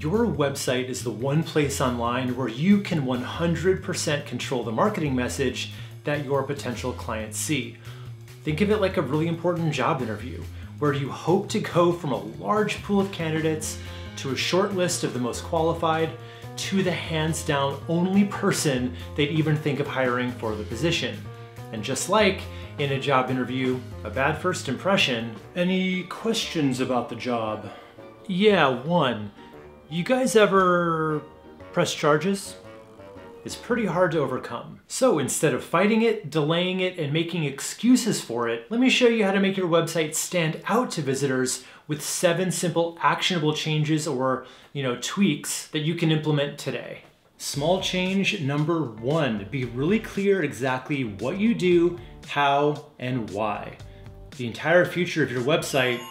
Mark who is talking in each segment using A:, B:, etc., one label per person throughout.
A: Your website is the one place online where you can 100% control the marketing message that your potential clients see. Think of it like a really important job interview, where you hope to go from a large pool of candidates to a short list of the most qualified to the hands down only person they'd even think of hiring for the position. And just like in a job interview, a bad first impression. Any questions about the job? Yeah, one. You guys ever press charges? It's pretty hard to overcome. So instead of fighting it, delaying it, and making excuses for it, let me show you how to make your website stand out to visitors with seven simple actionable changes or, you know, tweaks that you can implement today. Small change number one, be really clear exactly what you do, how, and why. The entire future of your website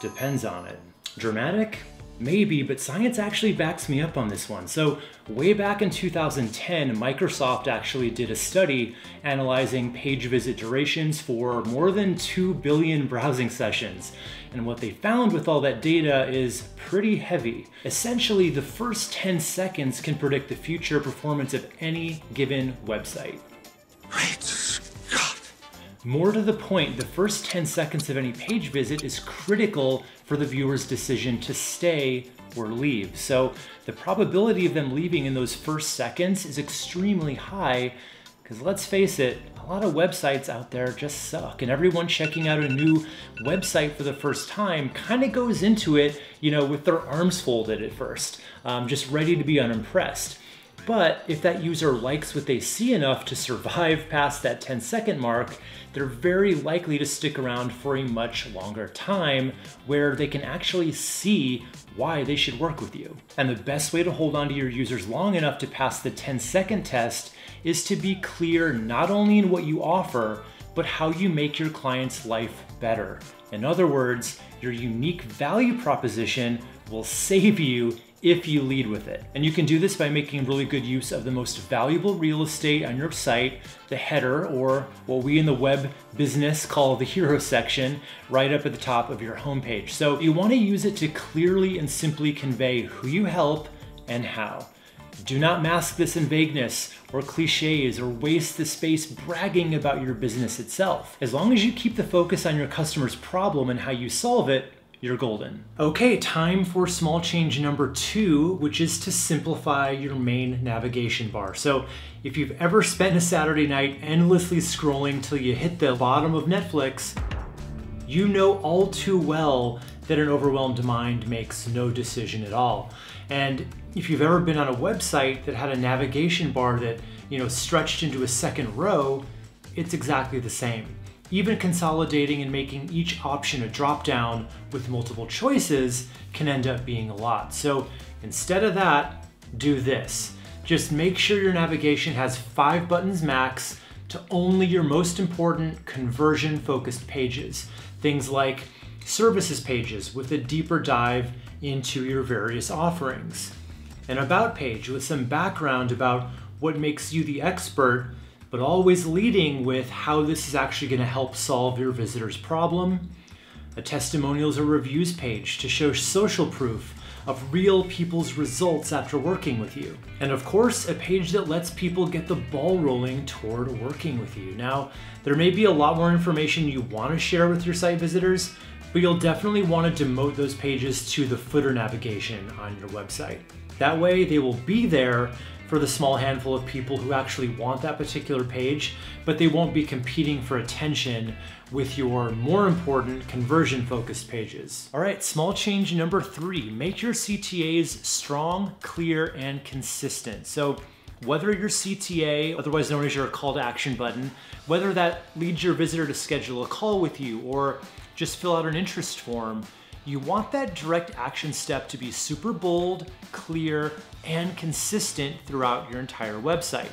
A: depends on it. Dramatic? Maybe, but science actually backs me up on this one. So way back in 2010, Microsoft actually did a study analyzing page visit durations for more than 2 billion browsing sessions. And what they found with all that data is pretty heavy. Essentially, the first 10 seconds can predict the future performance of any given website.
B: Great
A: more to the point, the first 10 seconds of any page visit is critical for the viewer's decision to stay or leave. So the probability of them leaving in those first seconds is extremely high because let's face it, a lot of websites out there just suck and everyone checking out a new website for the first time kind of goes into it, you know, with their arms folded at first, um, just ready to be unimpressed. But if that user likes what they see enough to survive past that 10 second mark, they're very likely to stick around for a much longer time where they can actually see why they should work with you. And the best way to hold on to your users long enough to pass the 10 second test is to be clear not only in what you offer, but how you make your client's life better. In other words, your unique value proposition will save you if you lead with it. And you can do this by making really good use of the most valuable real estate on your site, the header, or what we in the web business call the hero section, right up at the top of your homepage. So you wanna use it to clearly and simply convey who you help and how. Do not mask this in vagueness or cliches or waste the space bragging about your business itself. As long as you keep the focus on your customer's problem and how you solve it, you're golden. Okay, time for small change number two, which is to simplify your main navigation bar. So if you've ever spent a Saturday night endlessly scrolling till you hit the bottom of Netflix, you know all too well that an overwhelmed mind makes no decision at all. And if you've ever been on a website that had a navigation bar that, you know, stretched into a second row, it's exactly the same. Even consolidating and making each option a drop-down with multiple choices can end up being a lot. So instead of that, do this. Just make sure your navigation has five buttons max to only your most important conversion focused pages. Things like services pages with a deeper dive into your various offerings. An about page with some background about what makes you the expert but always leading with how this is actually going to help solve your visitor's problem. A testimonials or reviews page to show social proof of real people's results after working with you. And of course, a page that lets people get the ball rolling toward working with you. Now, there may be a lot more information you want to share with your site visitors, but you'll definitely want to demote those pages to the footer navigation on your website. That way, they will be there for the small handful of people who actually want that particular page, but they won't be competing for attention with your more important conversion focused pages. All right, small change number three, make your CTAs strong, clear, and consistent. So whether your CTA, otherwise known as your call to action button, whether that leads your visitor to schedule a call with you or just fill out an interest form, you want that direct action step to be super bold, clear, and consistent throughout your entire website.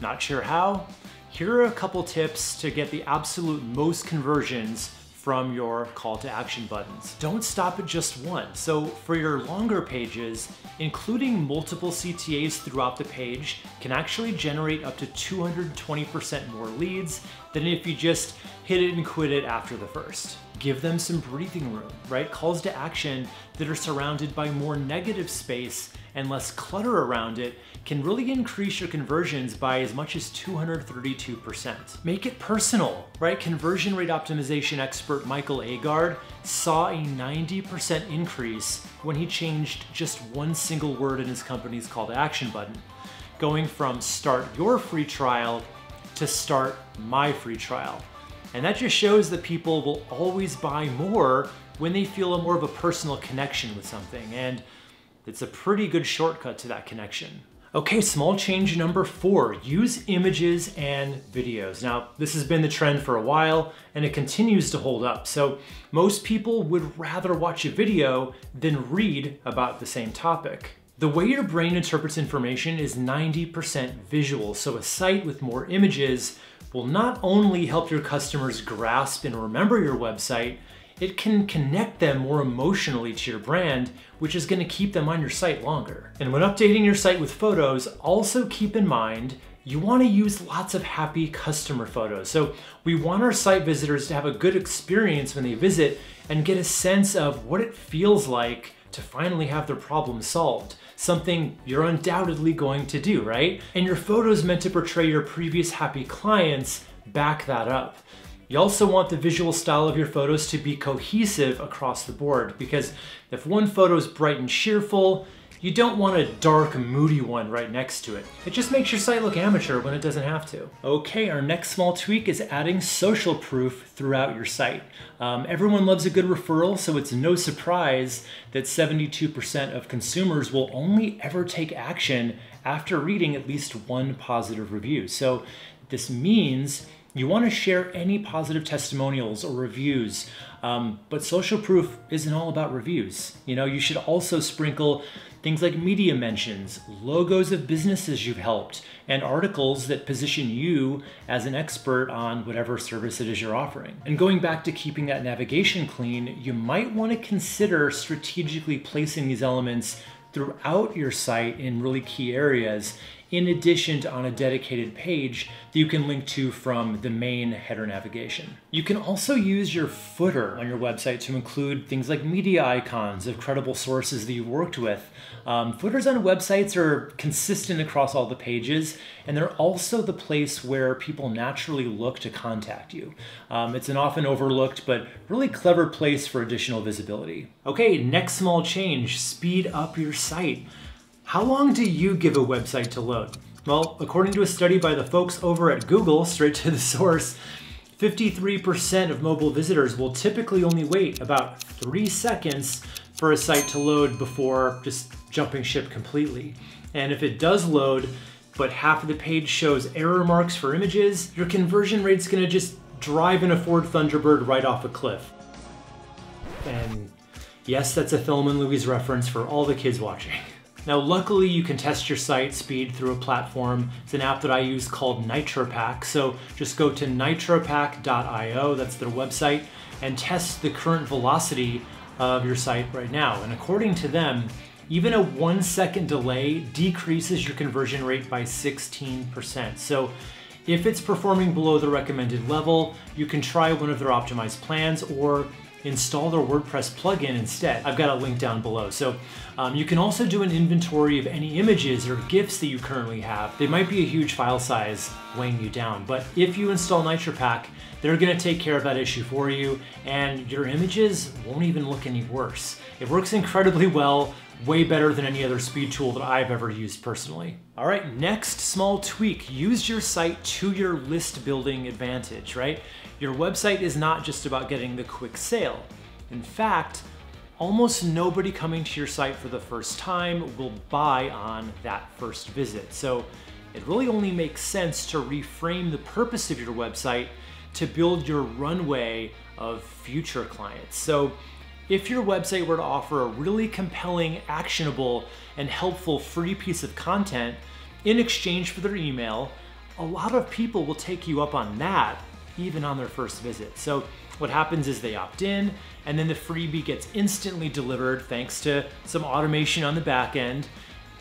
A: Not sure how? Here are a couple tips to get the absolute most conversions from your call to action buttons. Don't stop at just one. So for your longer pages, including multiple CTAs throughout the page can actually generate up to 220% more leads than if you just hit it and quit it after the first. Give them some breathing room, right? Calls to action that are surrounded by more negative space and less clutter around it can really increase your conversions by as much as 232%. Make it personal, right? Conversion rate optimization expert Michael Aagaard saw a 90% increase when he changed just one single word in his company's call to action button, going from start your free trial to start my free trial. And that just shows that people will always buy more when they feel a more of a personal connection with something. And it's a pretty good shortcut to that connection. Okay, small change number four, use images and videos. Now, this has been the trend for a while and it continues to hold up. So most people would rather watch a video than read about the same topic. The way your brain interprets information is 90% visual, so a site with more images will not only help your customers grasp and remember your website, it can connect them more emotionally to your brand, which is gonna keep them on your site longer. And when updating your site with photos, also keep in mind you wanna use lots of happy customer photos. So we want our site visitors to have a good experience when they visit and get a sense of what it feels like to finally have their problem solved. Something you're undoubtedly going to do, right? And your photos meant to portray your previous happy clients back that up. You also want the visual style of your photos to be cohesive across the board because if one photo is bright and cheerful, you don't want a dark, moody one right next to it. It just makes your site look amateur when it doesn't have to. Okay, our next small tweak is adding social proof throughout your site. Um, everyone loves a good referral, so it's no surprise that 72% of consumers will only ever take action after reading at least one positive review. So this means you want to share any positive testimonials or reviews, um, but social proof isn't all about reviews. You know, you should also sprinkle things like media mentions, logos of businesses you've helped, and articles that position you as an expert on whatever service it is you're offering. And going back to keeping that navigation clean, you might want to consider strategically placing these elements throughout your site in really key areas in addition to on a dedicated page that you can link to from the main header navigation. You can also use your footer on your website to include things like media icons of credible sources that you've worked with. Um, footers on websites are consistent across all the pages, and they're also the place where people naturally look to contact you. Um, it's an often overlooked but really clever place for additional visibility. Okay, next small change, speed up your site. How long do you give a website to load? Well, according to a study by the folks over at Google, straight to the source, 53% of mobile visitors will typically only wait about three seconds for a site to load before just jumping ship completely. And if it does load, but half of the page shows error marks for images, your conversion rate's gonna just drive in a Ford Thunderbird right off a cliff. And yes, that's a Thelma and Louise reference for all the kids watching. Now, luckily, you can test your site speed through a platform. It's an app that I use called NitroPack. So just go to nitropack.io, that's their website, and test the current velocity of your site right now. And according to them, even a one second delay decreases your conversion rate by 16%. So if it's performing below the recommended level, you can try one of their optimized plans or install their WordPress plugin instead. I've got a link down below. So um, you can also do an inventory of any images or GIFs that you currently have. They might be a huge file size weighing you down, but if you install NitroPack, they're gonna take care of that issue for you and your images won't even look any worse. It works incredibly well, way better than any other speed tool that I've ever used personally. All right, next small tweak, use your site to your list building advantage, right? Your website is not just about getting the quick sale. In fact, almost nobody coming to your site for the first time will buy on that first visit. So it really only makes sense to reframe the purpose of your website to build your runway of future clients. So if your website were to offer a really compelling, actionable, and helpful free piece of content in exchange for their email, a lot of people will take you up on that even on their first visit. So what happens is they opt in and then the freebie gets instantly delivered thanks to some automation on the back end.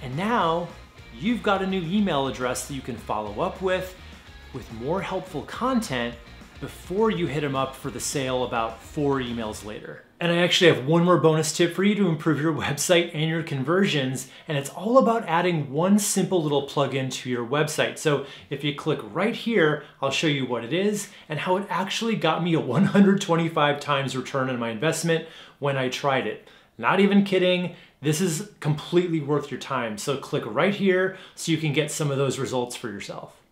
A: And now you've got a new email address that you can follow up with with more helpful content before you hit them up for the sale about four emails later. And I actually have one more bonus tip for you to improve your website and your conversions, and it's all about adding one simple little plugin to your website. So if you click right here, I'll show you what it is and how it actually got me a 125 times return on my investment when I tried it. Not even kidding. This is completely worth your time. So click right here so you can get some of those results for yourself.